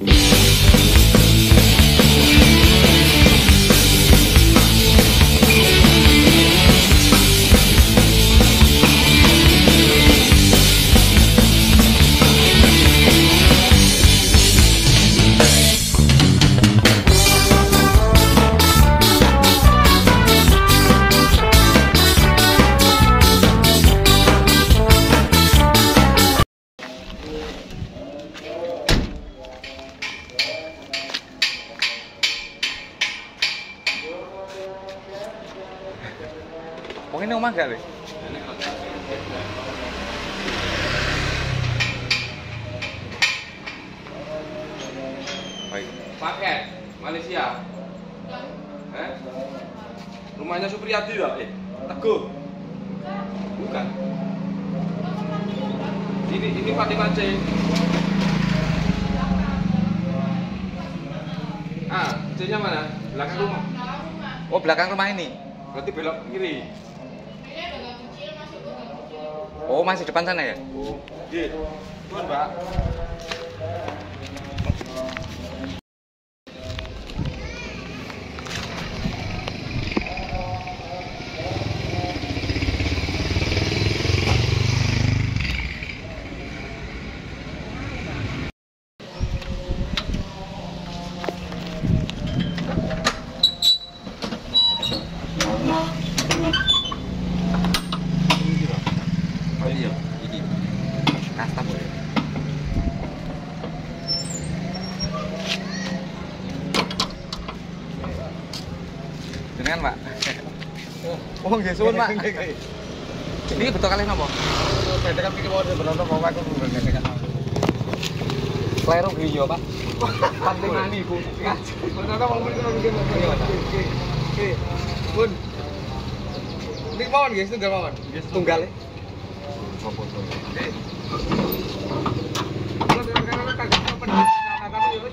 Mm-hmm. Ini omah gak, Le? Baik. Paket Malaysia. Eh? Rumahnya Supriyadi ya? Eh, Teguh. Bukan. Ini ini Fatimah C. Ah, C-nya mana? Belakang rumah. Oh, belakang rumah ini. Berarti belok kiri. Oh, masih depan sana ya? Iya. Tuan, Mbak. Jenengan, Pak. Oh, nggih suwun, Pak. Ini betul kali napa? Beda kan pikir mau berono kok aku ngene Kleru griya, Pak. Pantingani iku. Ternyata mau mikir mikir Oke. Bun. Ini mawon guys, tunggal mawon. Tunggal.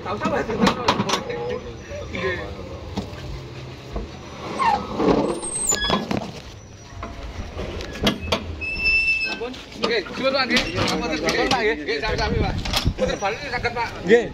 Kalau kan nggih. Apa terus Pak nggih? Nggih, sami-sami Pak. Puter balik saged Pak. Nggih.